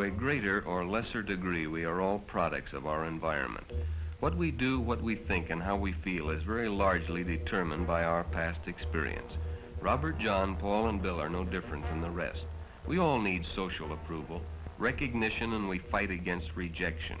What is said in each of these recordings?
To a greater or lesser degree, we are all products of our environment. What we do, what we think, and how we feel is very largely determined by our past experience. Robert, John, Paul, and Bill are no different than the rest. We all need social approval, recognition, and we fight against rejection.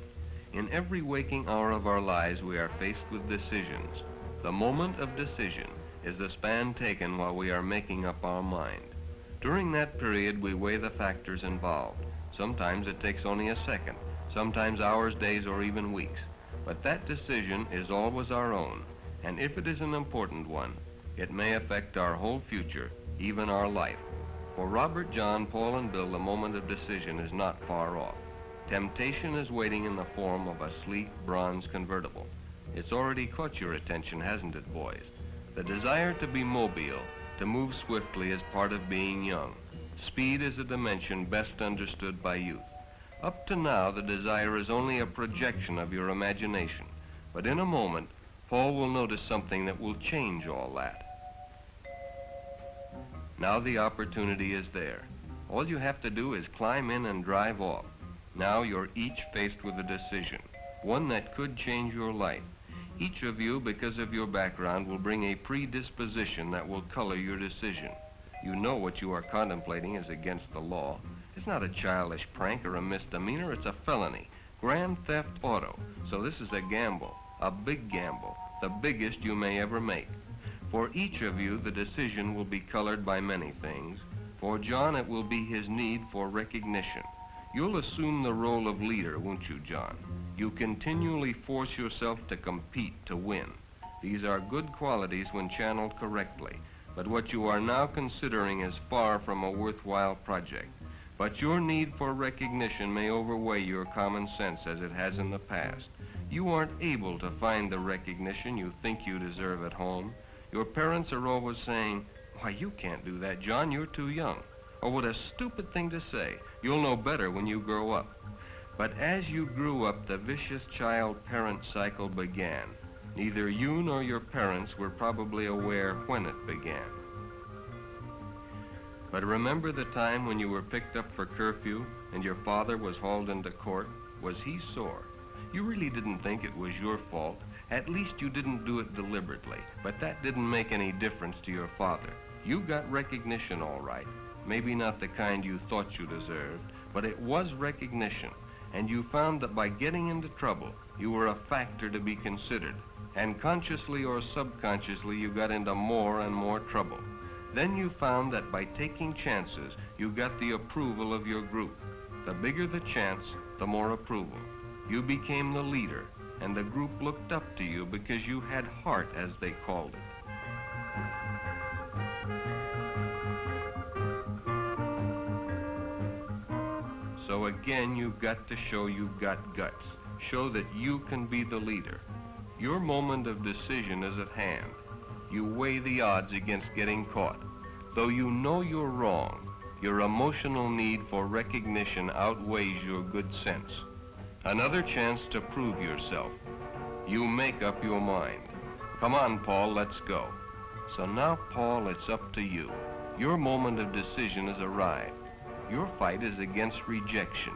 In every waking hour of our lives, we are faced with decisions. The moment of decision is the span taken while we are making up our mind. During that period, we weigh the factors involved. Sometimes it takes only a second, sometimes hours, days, or even weeks. But that decision is always our own, and if it is an important one, it may affect our whole future, even our life. For Robert, John, Paul, and Bill, the moment of decision is not far off. Temptation is waiting in the form of a sleek bronze convertible. It's already caught your attention, hasn't it, boys? The desire to be mobile, to move swiftly is part of being young. Speed is a dimension best understood by youth. Up to now, the desire is only a projection of your imagination. But in a moment, Paul will notice something that will change all that. Now the opportunity is there. All you have to do is climb in and drive off. Now you're each faced with a decision, one that could change your life. Each of you, because of your background, will bring a predisposition that will color your decision. You know what you are contemplating is against the law. It's not a childish prank or a misdemeanor, it's a felony. Grand theft auto. So this is a gamble, a big gamble, the biggest you may ever make. For each of you, the decision will be colored by many things. For John, it will be his need for recognition. You'll assume the role of leader, won't you, John? You continually force yourself to compete, to win. These are good qualities when channeled correctly, but what you are now considering is far from a worthwhile project. But your need for recognition may overweigh your common sense as it has in the past. You aren't able to find the recognition you think you deserve at home. Your parents are always saying, Why, you can't do that, John, you're too young. Or what a stupid thing to say. You'll know better when you grow up. But as you grew up, the vicious child-parent cycle began. Neither you nor your parents were probably aware when it began. But remember the time when you were picked up for curfew and your father was hauled into court? Was he sore? You really didn't think it was your fault. At least you didn't do it deliberately. But that didn't make any difference to your father. You got recognition all right. Maybe not the kind you thought you deserved, but it was recognition. And you found that by getting into trouble, you were a factor to be considered. And consciously or subconsciously, you got into more and more trouble. Then you found that by taking chances, you got the approval of your group. The bigger the chance, the more approval. You became the leader, and the group looked up to you because you had heart, as they called it. So again, you've got to show you've got guts. Show that you can be the leader. Your moment of decision is at hand you weigh the odds against getting caught. Though you know you're wrong, your emotional need for recognition outweighs your good sense. Another chance to prove yourself. You make up your mind. Come on, Paul, let's go. So now, Paul, it's up to you. Your moment of decision has arrived. Your fight is against rejection.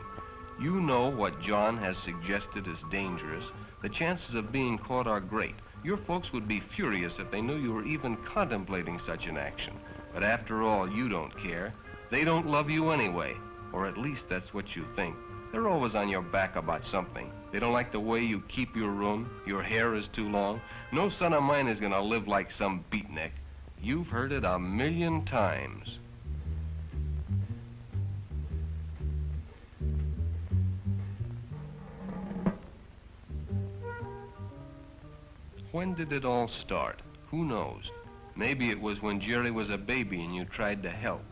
You know what John has suggested is dangerous. The chances of being caught are great. Your folks would be furious if they knew you were even contemplating such an action. But after all, you don't care. They don't love you anyway. Or at least that's what you think. They're always on your back about something. They don't like the way you keep your room. Your hair is too long. No son of mine is going to live like some beatnik. You've heard it a million times. When did it all start? Who knows? Maybe it was when Jerry was a baby and you tried to help.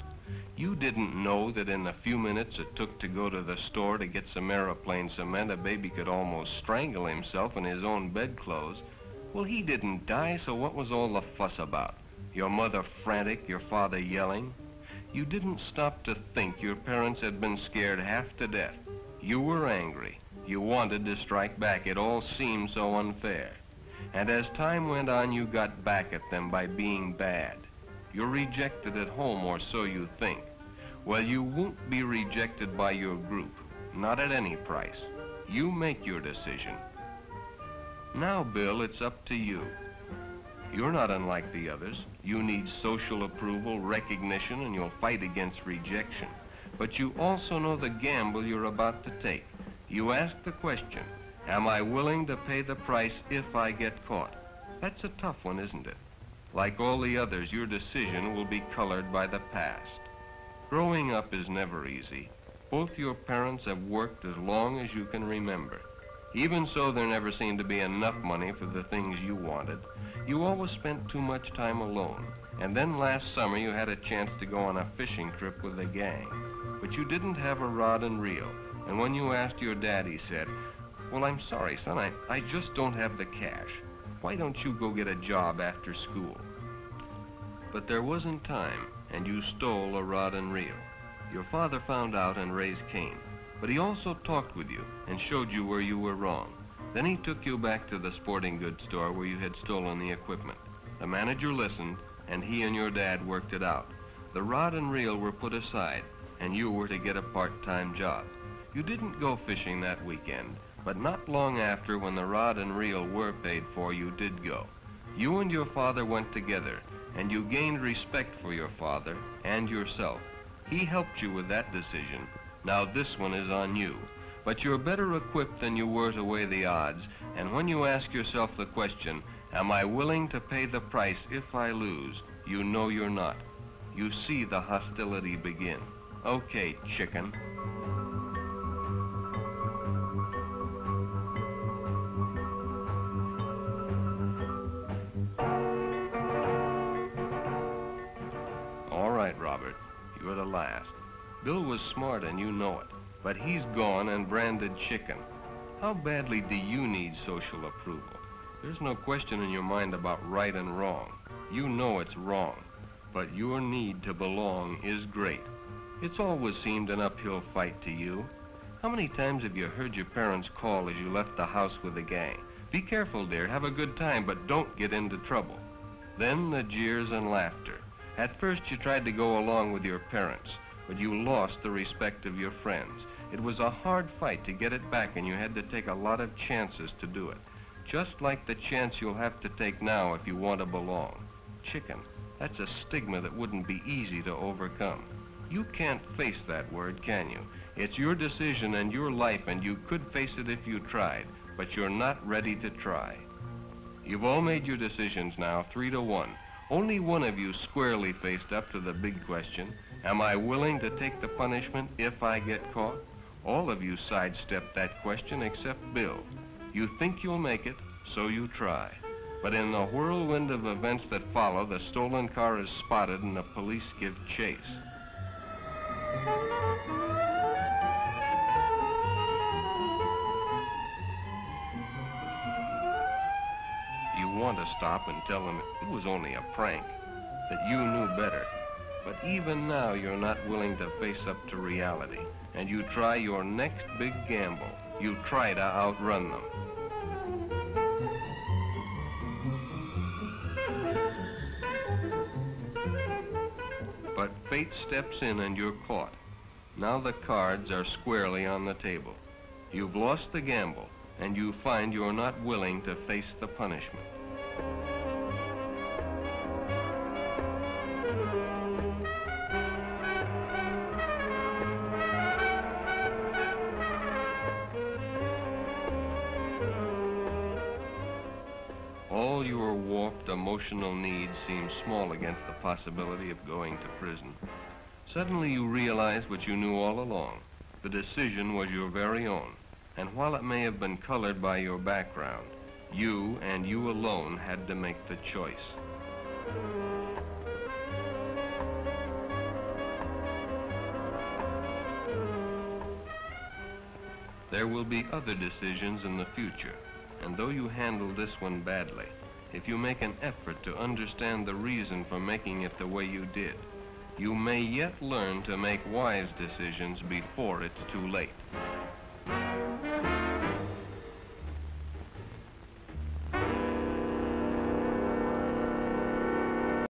You didn't know that in the few minutes it took to go to the store to get some aeroplane cement, a baby could almost strangle himself in his own bedclothes. Well, he didn't die, so what was all the fuss about? Your mother frantic, your father yelling? You didn't stop to think your parents had been scared half to death. You were angry. You wanted to strike back. It all seemed so unfair. And as time went on, you got back at them by being bad. You're rejected at home, or so you think. Well, you won't be rejected by your group. not at any price. You make your decision. Now, Bill, it's up to you. You're not unlike the others. You need social approval, recognition, and you'll fight against rejection. But you also know the gamble you're about to take. You ask the question, am I willing to pay the price if I get caught? That's a tough one, isn't it? Like all the others, your decision will be colored by the past. Growing up is never easy. Both your parents have worked as long as you can remember. Even so, there never seemed to be enough money for the things you wanted. You always spent too much time alone. And then last summer you had a chance to go on a fishing trip with the gang. But you didn't have a rod and reel. And when you asked your dad, he said, Well, I'm sorry, son, I, I just don't have the cash. Why don't you go get a job after school? But there wasn't time, and you stole a rod and reel. Your father found out and raised Cain. But he also talked with you and showed you where you were wrong. Then he took you back to the sporting goods store where you had stolen the equipment. The manager listened, and he and your dad worked it out. The rod and reel were put aside, and you were to get a part-time job. You didn't go fishing that weekend, but not long after, when the rod and reel were paid for, you did go. You and your father went together, and you gained respect for your father and yourself. He helped you with that decision. Now this one is on you. But you're better equipped than you were to weigh the odds, and when you ask yourself the question, am I willing to pay the price if I lose, you know you're not. You see the hostility begin. Okay, chicken. Bill was smart and you know it, but he's gone and branded chicken. How badly do you need social approval? There's no question in your mind about right and wrong. You know it's wrong, but your need to belong is great. It's always seemed an uphill fight to you. How many times have you heard your parents call as you left the house with the gang? Be careful, dear, have a good time, but don't get into trouble. Then the jeers and laughter. At first you tried to go along with your parents, but you lost the respect of your friends. It was a hard fight to get it back, and you had to take a lot of chances to do it. Just like the chance you'll have to take now if you want to belong. Chicken, that's a stigma that wouldn't be easy to overcome. You can't face that word, can you? It's your decision and your life, and you could face it if you tried, but you're not ready to try. You've all made your decisions now, three to one. Only one of you squarely faced up to the big question, am I willing to take the punishment if I get caught? All of you sidestepped that question except Bill. You think you'll make it, so you try. But in the whirlwind of events that follow, the stolen car is spotted and the police give chase. You want to stop and tell them it was only a prank, that you knew better. But even now, you're not willing to face up to reality, and you try your next big gamble. You try to outrun them. But fate steps in and you're caught. Now the cards are squarely on the table. You've lost the gamble, and you find you're not willing to face the punishment. Emotional needs seem small against the possibility of going to prison. Suddenly you realize what you knew all along. The decision was your very own. And while it may have been colored by your background, you and you alone had to make the choice. There will be other decisions in the future, and though you handle this one badly, if you make an effort to understand the reason for making it the way you did, you may yet learn to make wise decisions before it's too late.